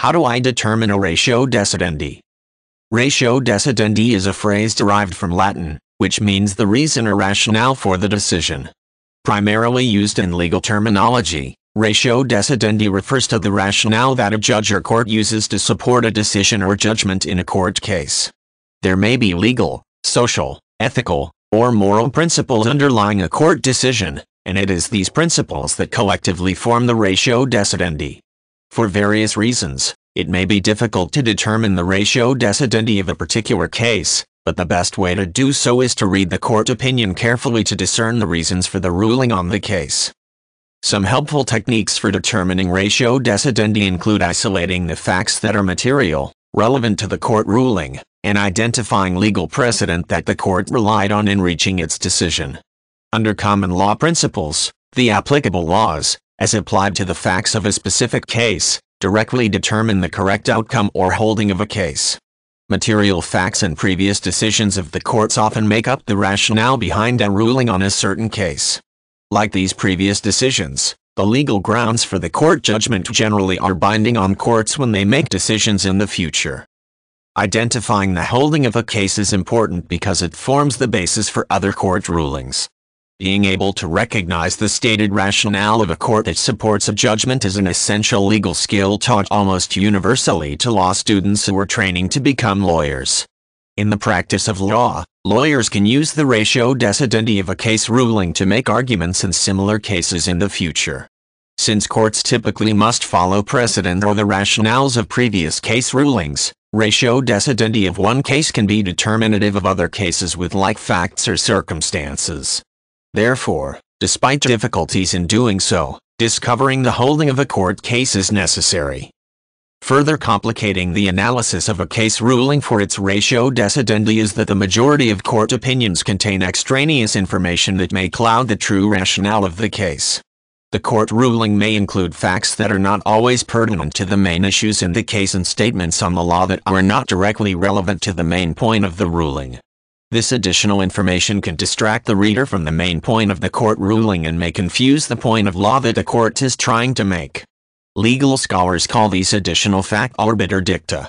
How do I determine a ratio decidendi? Ratio decidendi is a phrase derived from Latin, which means the reason or rationale for the decision. Primarily used in legal terminology, ratio decidendi refers to the rationale that a judge or court uses to support a decision or judgment in a court case. There may be legal, social, ethical, or moral principles underlying a court decision, and it is these principles that collectively form the ratio decidendi. For various reasons, it may be difficult to determine the ratio decidendi of a particular case, but the best way to do so is to read the court opinion carefully to discern the reasons for the ruling on the case. Some helpful techniques for determining ratio decidendi include isolating the facts that are material, relevant to the court ruling, and identifying legal precedent that the court relied on in reaching its decision. Under common law principles, the applicable laws, as applied to the facts of a specific case, directly determine the correct outcome or holding of a case. Material facts and previous decisions of the courts often make up the rationale behind a ruling on a certain case. Like these previous decisions, the legal grounds for the court judgment generally are binding on courts when they make decisions in the future. Identifying the holding of a case is important because it forms the basis for other court rulings. Being able to recognize the stated rationale of a court that supports a judgment is an essential legal skill taught almost universally to law students who are training to become lawyers. In the practice of law, lawyers can use the ratio decidendi of a case ruling to make arguments in similar cases in the future. Since courts typically must follow precedent or the rationales of previous case rulings, ratio decidendi of one case can be determinative of other cases with like facts or circumstances. Therefore, despite difficulties in doing so, discovering the holding of a court case is necessary. Further complicating the analysis of a case ruling for its ratio decidendi is that the majority of court opinions contain extraneous information that may cloud the true rationale of the case. The court ruling may include facts that are not always pertinent to the main issues in the case and statements on the law that are not directly relevant to the main point of the ruling. This additional information can distract the reader from the main point of the court ruling and may confuse the point of law that the court is trying to make. Legal scholars call these additional fact obiter dicta.